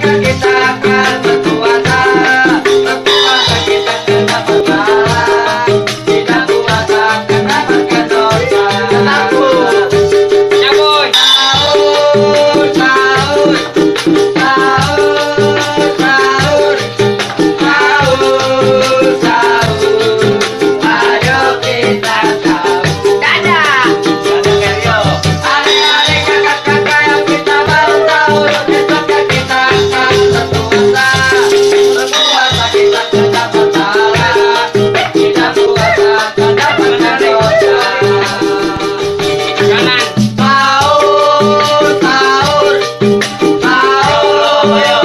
Oaxaca que calma. kanan. Taur taur. Taur oh, ya.